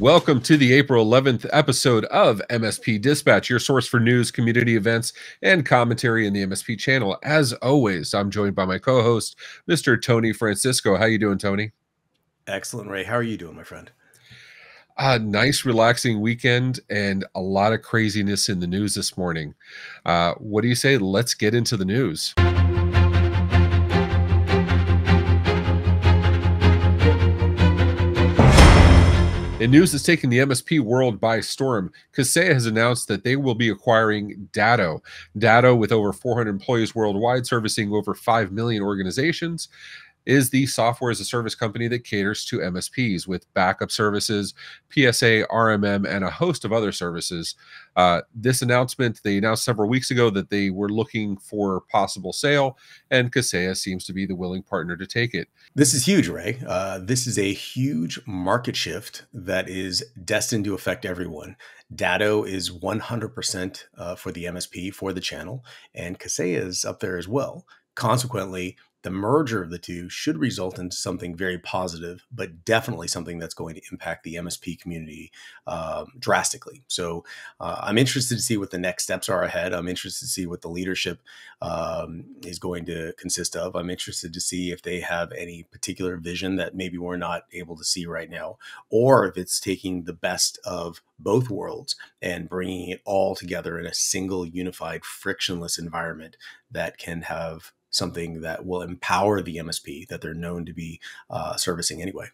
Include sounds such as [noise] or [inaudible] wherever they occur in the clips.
Welcome to the April 11th episode of MSP Dispatch, your source for news, community events, and commentary in the MSP channel. As always, I'm joined by my co-host, Mr. Tony Francisco. How are you doing, Tony? Excellent, Ray. How are you doing, my friend? A nice, relaxing weekend and a lot of craziness in the news this morning. Uh, what do you say? Let's get into the news. In news that's taking the MSP world by storm, Kaseya has announced that they will be acquiring Datto. Datto, with over 400 employees worldwide, servicing over 5 million organizations, is the software as a service company that caters to MSPs with backup services, PSA, RMM, and a host of other services. Uh, this announcement, they announced several weeks ago that they were looking for possible sale, and Kaseya seems to be the willing partner to take it. This is huge, Ray. Uh, this is a huge market shift that is destined to affect everyone. Datto is 100% uh, for the MSP, for the channel, and Kaseya is up there as well. Consequently, the merger of the two should result in something very positive, but definitely something that's going to impact the MSP community um, drastically. So uh, I'm interested to see what the next steps are ahead. I'm interested to see what the leadership um, is going to consist of. I'm interested to see if they have any particular vision that maybe we're not able to see right now, or if it's taking the best of both worlds and bringing it all together in a single unified frictionless environment that can have something that will empower the MSP that they're known to be uh, servicing anyway.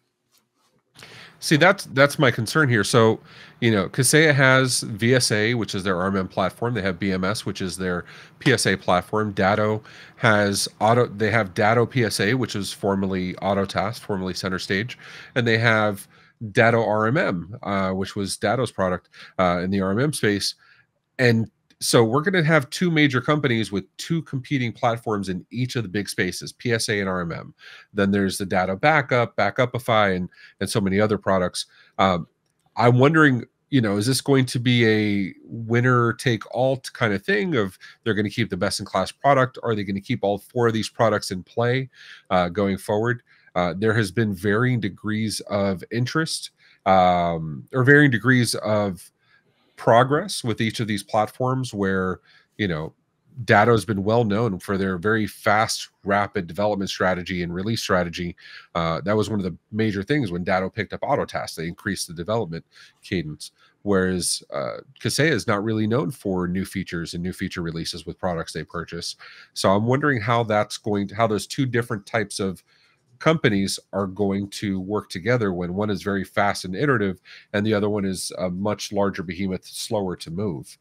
See, that's that's my concern here. So, you know, Kaseya has VSA, which is their RMM platform. They have BMS, which is their PSA platform. Datto has auto. They have Datto PSA, which is formerly Autotask, formerly Center Stage, and they have Datto RMM, uh, which was Datto's product uh, in the RMM space. And so we're going to have two major companies with two competing platforms in each of the big spaces, PSA and RMM. Then there's the data backup, backupify, and and so many other products. Um, I'm wondering, you know, is this going to be a winner take all kind of thing? Of they're going to keep the best in class product? Are they going to keep all four of these products in play uh, going forward? Uh, there has been varying degrees of interest um, or varying degrees of progress with each of these platforms where you know Datto has been well known for their very fast, rapid development strategy and release strategy. Uh, that was one of the major things when Datto picked up Autotask. They increased the development cadence. Whereas uh, Kaseya is not really known for new features and new feature releases with products they purchase. So I'm wondering how that's going to, how those two different types of companies are going to work together when one is very fast and iterative and the other one is a much larger behemoth slower to move.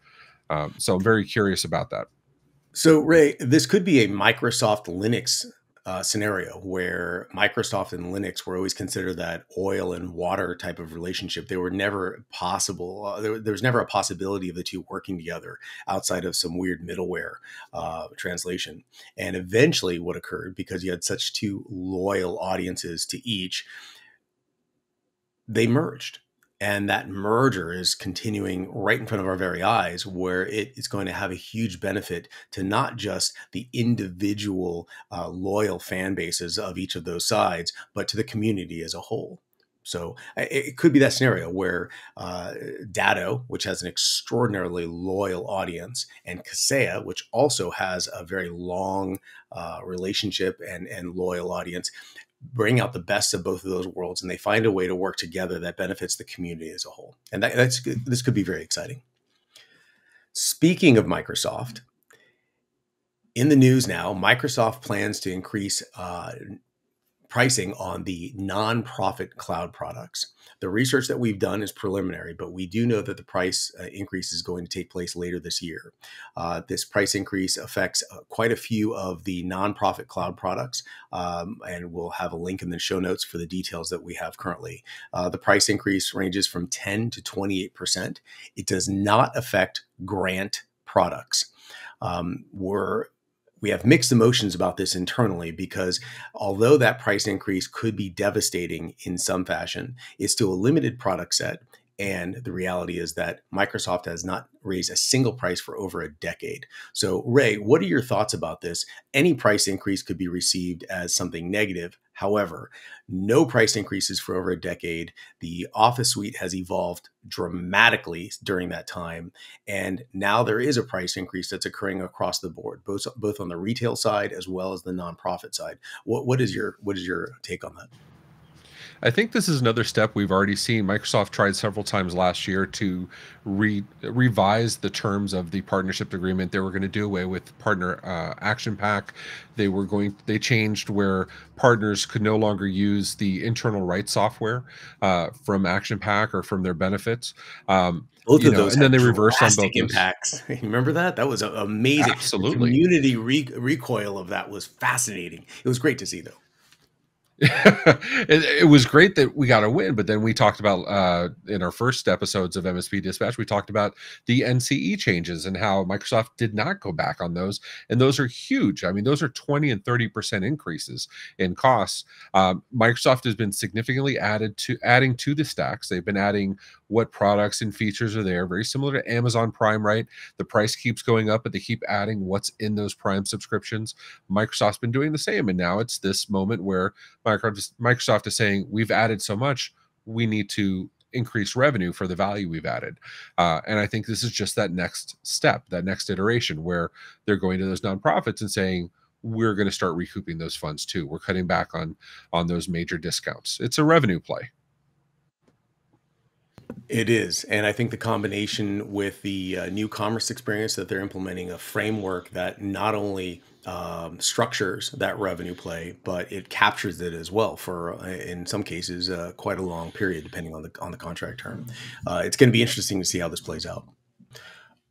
Um, so i'm very curious about that. So ray this could be a microsoft linux uh, scenario where Microsoft and Linux were always considered that oil and water type of relationship. They were never possible. Uh, there, there, was never a possibility of the two working together outside of some weird middleware uh, translation. And eventually, what occurred because you had such two loyal audiences to each, they merged and that merger is continuing right in front of our very eyes where it is going to have a huge benefit to not just the individual uh, loyal fan bases of each of those sides but to the community as a whole. So it could be that scenario where uh, Datto, which has an extraordinarily loyal audience, and Kaseya, which also has a very long uh, relationship and, and loyal audience, bring out the best of both of those worlds and they find a way to work together that benefits the community as a whole. And that, that's this could be very exciting. Speaking of Microsoft, in the news now, Microsoft plans to increase uh, pricing on the non-profit cloud products. The research that we've done is preliminary, but we do know that the price uh, increase is going to take place later this year. Uh, this price increase affects uh, quite a few of the nonprofit cloud products, um, and we'll have a link in the show notes for the details that we have currently. Uh, the price increase ranges from 10 to 28%. It does not affect grant products. Um, we're we have mixed emotions about this internally because although that price increase could be devastating in some fashion, it's still a limited product set. And the reality is that Microsoft has not raised a single price for over a decade. So, Ray, what are your thoughts about this? Any price increase could be received as something negative. However, no price increases for over a decade. The Office suite has evolved dramatically during that time, and now there is a price increase that's occurring across the board, both both on the retail side as well as the nonprofit side. What what is your what is your take on that? I think this is another step we've already seen. Microsoft tried several times last year to re- revise the terms of the partnership agreement. They were going to do away with partner uh, action pack. They were going. They changed where partners could no longer use the internal rights software uh, from Action Pack or from their benefits. Um, both of know, those and then they reversed on both impacts. [laughs] Remember that? That was amazing. Absolutely, the community re- recoil of that was fascinating. It was great to see, though. [laughs] it, it, was great that we got a win, but then we talked about uh, in our first episodes of MSP Dispatch, we talked about the NCE changes and how Microsoft did not go back on those, and those are huge. I mean, those are twenty and thirty percent increases in costs. Um, Microsoft has been significantly added to adding to the stacks. They've been adding what products and features are there, very similar to Amazon Prime, right? The price keeps going up, but they keep adding what's in those Prime subscriptions. Microsoft's been doing the same, and now it's this moment where Microsoft is saying we've added so much, we need to increase revenue for the value we've added. Uh, and I think this is just that next step, that next iteration where they're going to those nonprofits and saying, we're going to start recouping those funds too. We're cutting back on on those major discounts. It's a revenue play. It is. And I think the combination with the uh, new commerce experience that they're implementing a framework that not only um, structures that revenue play, but it captures it as well for, uh, in some cases, uh, quite a long period, depending on the on the contract term. Uh, it's going to be interesting to see how this plays out.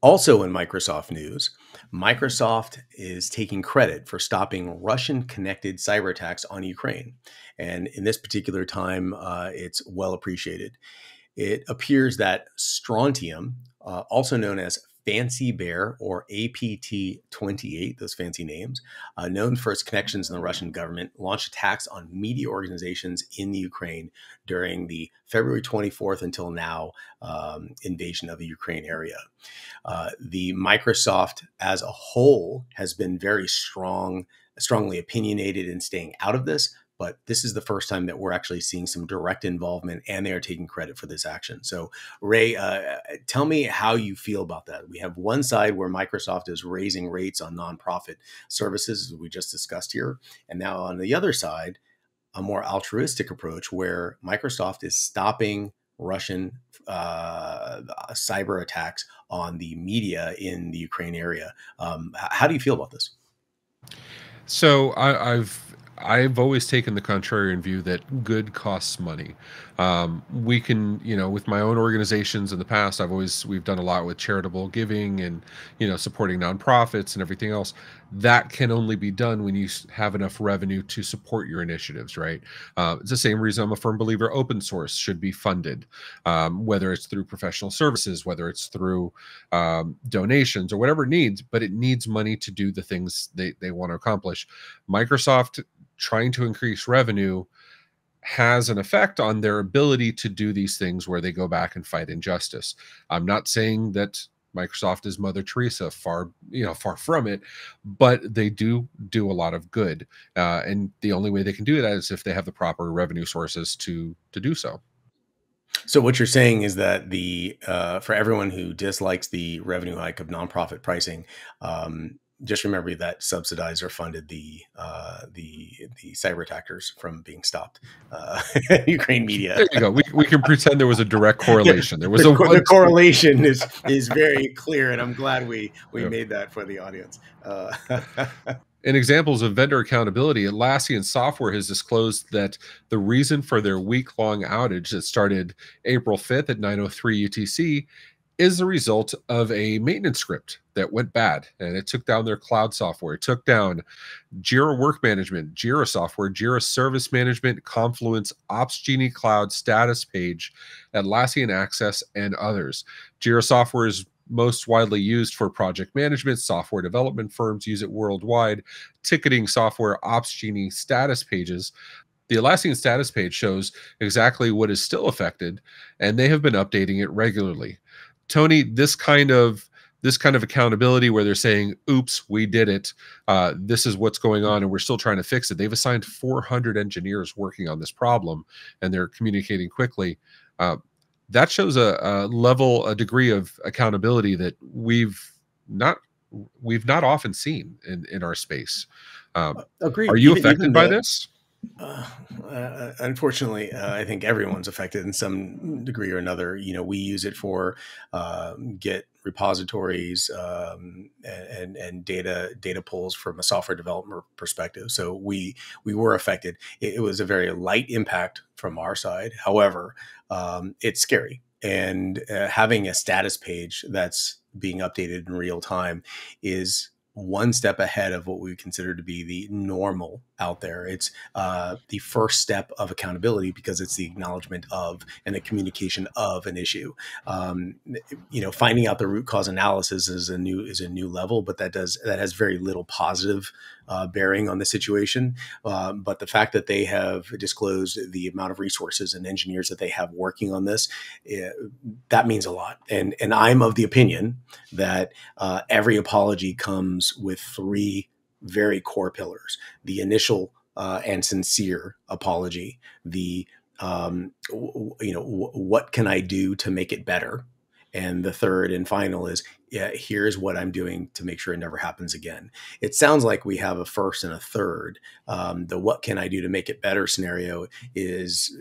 Also, in Microsoft news, Microsoft is taking credit for stopping Russian connected cyber attacks on Ukraine. And in this particular time, uh, it's well appreciated it appears that strontium, uh, also known as Fancy Bear or APT 28, those fancy names, uh, known for its connections in the Russian government, launched attacks on media organizations in the Ukraine during the February 24th until now um, invasion of the Ukraine area. Uh, the Microsoft as a whole has been very strong, strongly opinionated in staying out of this, but this is the first time that we're actually seeing some direct involvement and they are taking credit for this action. So, Ray, uh, tell me how you feel about that. We have one side where Microsoft is raising rates on nonprofit services, as we just discussed here. And now on the other side, a more altruistic approach where Microsoft is stopping Russian uh, cyber attacks on the media in the Ukraine area. Um, how do you feel about this? So I, have I've always taken the contrarian view that good costs money. Um, we can, you know, with my own organizations in the past, I've always we've done a lot with charitable giving and you know supporting nonprofits and everything else. That can only be done when you have enough revenue to support your initiatives, right? Uh, it's the same reason I'm a firm believer open source should be funded, um, whether it's through professional services, whether it's through um, donations or whatever it needs, but it needs money to do the things they, they want to accomplish. Microsoft trying to increase revenue has an effect on their ability to do these things where they go back and fight injustice. I'm not saying that Microsoft is Mother Teresa, far you know far from it, but they do do a lot of good, uh, and the only way they can do that is if they have the proper revenue sources to to do so. So what you're saying is that the uh, for everyone who dislikes the revenue hike of nonprofit pricing, um, just remember that subsidized or funded the uh, the the cyber attackers from being stopped. Uh, [laughs] Ukraine media. There you go. We, we can pretend there was a direct [laughs] correlation. There was the, a the correlation is [laughs] is very clear, and I'm glad we we yeah. made that for the audience. Uh, In examples of vendor accountability, Atlassian Software has disclosed that the reason for their week-long outage that started April 5th at 9:03 UTC is the result of a maintenance script that went bad and it took down their cloud software. It took down Jira Work Management, Jira Software, Jira Service Management, Confluence, Opsgenie Cloud status page, Atlassian Access, and others. Jira Software is most widely used for project management. Software development firms use it worldwide. Ticketing software, Opsgenie status pages. The Atlassian status page shows exactly what is still affected, and they have been updating it regularly. Tony, this kind of this kind of accountability where they're saying, "Oops, we did it. Uh, this is what's going on, and we're still trying to fix it." They've assigned 400 engineers working on this problem, and they're communicating quickly. Uh, that shows a, a level, a degree of accountability that we've not we've not often seen in in our space. Um, Agreed. Are you even, affected even by the, this? Uh, uh, unfortunately, uh, I think everyone's affected in some degree or another. You know, we use it for um, Git repositories um, and and data data pulls from a software development perspective. So we we were affected. It, it was a very light impact from our side. However, um, it's scary, and uh, having a status page that's being updated in real time is one step ahead of what we consider to be the normal out there. It's uh, the first step of accountability because it's the acknowledgement of and the communication of an issue. Um, you know, finding out the root cause analysis is a new is a new level, but that does that has very little positive uh, bearing on the situation. Um, but the fact that they have disclosed the amount of resources and engineers that they have working on this, it, eh, that means a lot. And and I'm of the opinion that uh, every apology comes with three very core pillars: the initial uh, and sincere apology, the um, you know, what can I do to make it better? And the third and final is, yeah, here's what I'm doing to make sure it never happens again. It sounds like we have a first and a third. Um, the what can I do to make it better scenario is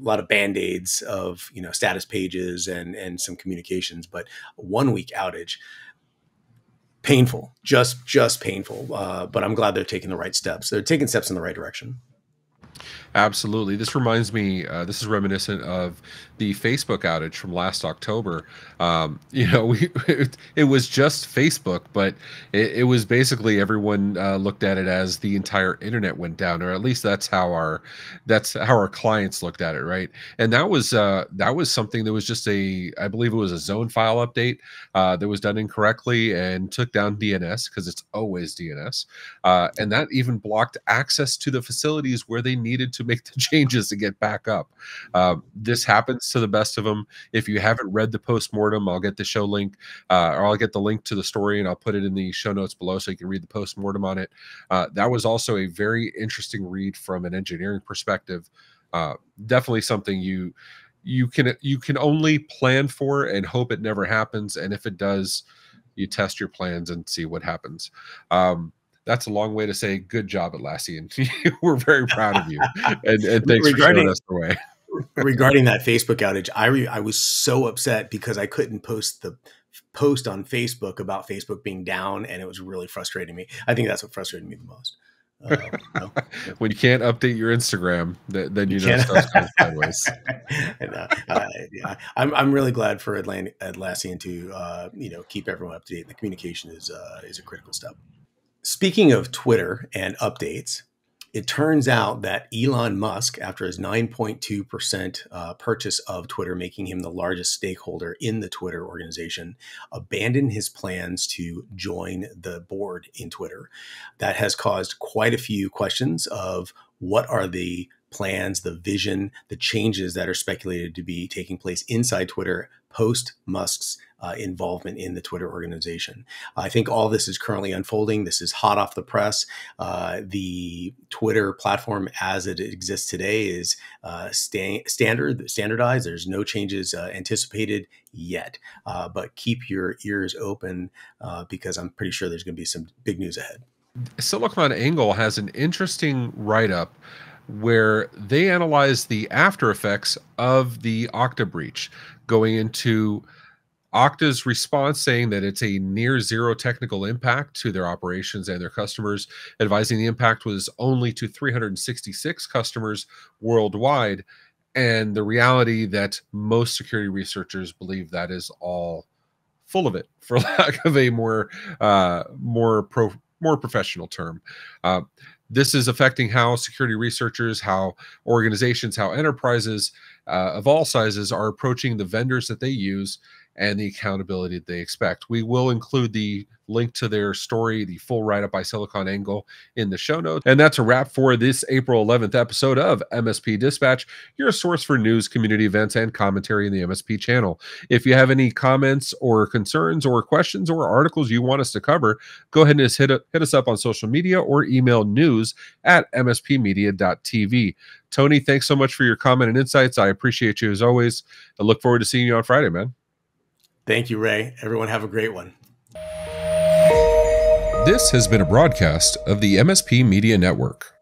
a lot of band-aids of you know status pages and and some communications but one week outage painful just just painful uh, but i'm glad they're taking the right steps. They're taking steps in the right direction Absolutely. This reminds me, uh, this is reminiscent of the Facebook outage from last October. Um, [laughs] you know, we, it, [laughs] it, was just Facebook, but it, it was basically everyone uh, looked at it as the entire internet went down, or at least that's how our that's how our clients looked at it, right? And that was uh, that was something that was just a, I believe it was a zone file update uh, that was done incorrectly and took down DNS because it's always DNS, uh, and that even blocked access to the facilities where they needed to make [laughs] the changes to get back up. Uh, this happens to the best of them. If you haven't read the postmortem, I'll get the show link uh, or I'll get the link to the story and I'll put it in the show notes below so you can read the postmortem on it. Uh, that was also a very interesting read from an engineering perspective. Uh, definitely something you you can you can only plan for and hope it never happens and if it does you test your plans and see what happens um, that's a long way to say good job Atlassian. [laughs] We're very proud of you, and, and [laughs] thanks regarding, for showing us the way. [laughs] regarding that Facebook outage, I re, I was so upset because I couldn't post the post on Facebook about Facebook being down, and it was really frustrating me. I think that's what frustrated me the most. Uh, no. when you can't update your Instagram, then you, you know stuff's going sideways. and, uh, uh, yeah, I'm I'm really glad for Atlassian to uh, you know keep everyone up to date. The communication is uh, is a critical step. Speaking of Twitter and updates, it turns out that Elon Musk, after his 9.2% uh, purchase of Twitter, making him the largest stakeholder in the Twitter organization, abandoned his plans to join the board in Twitter. That has caused quite a few questions of what are the plans, the vision, the changes that are speculated to be taking place inside Twitter post Musk's uh, involvement in the Twitter organization. I think all this is currently unfolding. This is hot off the press. Uh, the Twitter platform, as it exists today, is uh, sta- standard, standardized. There's no changes uh, anticipated yet, uh, but keep your ears open uh, because I'm pretty sure there's going to be some big news ahead. SiliconANGLE has an interesting write up where they analyze the after effects of the Okta breach, going into Okta's response saying that it's a near zero technical impact to their operations and their customers, advising the impact was only to 366 customers worldwide. And the reality that most security researchers believe that is all full of it, for [laughs] lack of a more uh, more pro more professional term. Uh, this is affecting how security researchers, how organizations, how enterprises uh, of all sizes are approaching the vendors that they use and the accountability that they expect. We will include the link to their story, the full write up by SiliconANGLE in the show notes. And that's a wrap for this April 11th episode of MSP Dispatch, your source for news, community events, and commentary in the MSP channel. If you have any comments or concerns or questions or articles you want us to cover, go ahead and just hit, hit us up on social media or email news at mspmedia.tv. Tony, thanks so much for your comment and insights. I appreciate you as always. I look forward to seeing you on Friday, man. Thank you, Ray. Everyone have a great one. This has been a broadcast of the MSP Media Network.